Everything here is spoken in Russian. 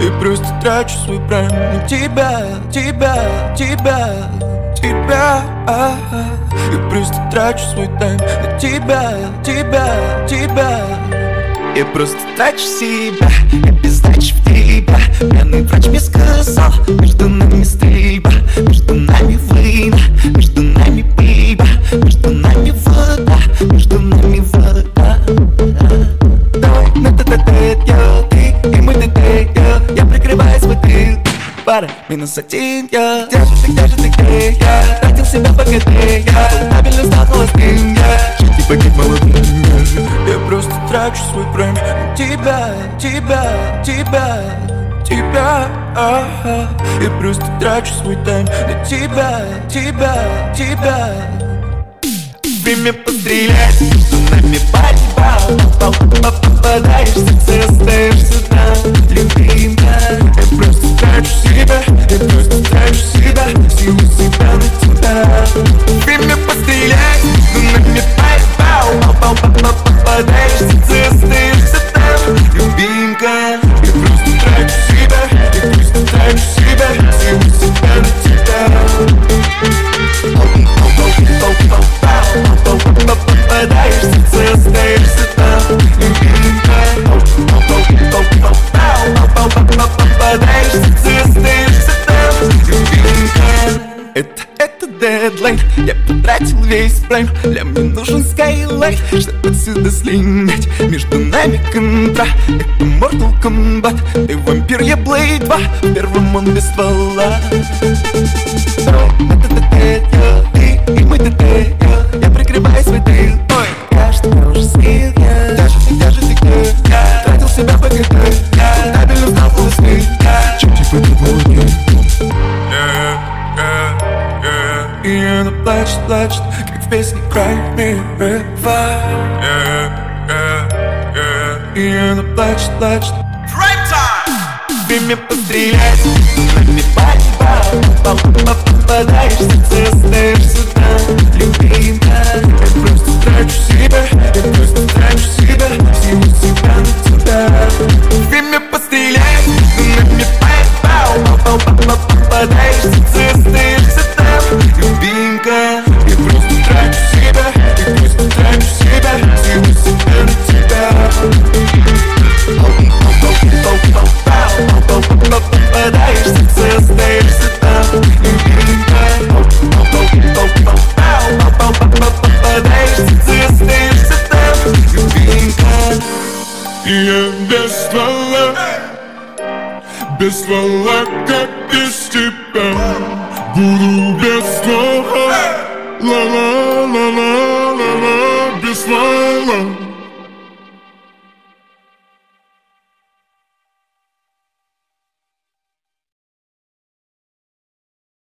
И просто трачу свой прайм на тебя, тебя, тебя, тебя. И просто трачу свой тайм на тебя, тебя, тебя. Я просто трачу себя, я без в тебя пара, минус один, я. Где же ты, где же ты, где я? Тратил себя КД, я. Стабильно стал холостым, я. Жить и погиб молодым, я. Я просто трачу свой прайм тебя, тебя, тебя Тебя, ага. Я просто трачу свой тайм. На тебя, тебя, тебя. Время пострелять, между нами борьба. Попадаешь в сердце, остаешься там. Любимая, дедлайн Я потратил весь прайм. Для мне нужен скайлайт Чтобы отсюда слинять. Между нами контра. Это Mortal Kombat. Ты вампир, я Blade 2 В первом он без ствола. Это ТТ, и она плачет, плачет, как в песне Cry Me River И она плачет, плачет Время пострелять, с нами борьба Попадаешь в сердце, остаешься там Любимая, И без ствола, без ствола, как без тебя Буду без ствола, ла-ла-ла-ла-ла, без ствола.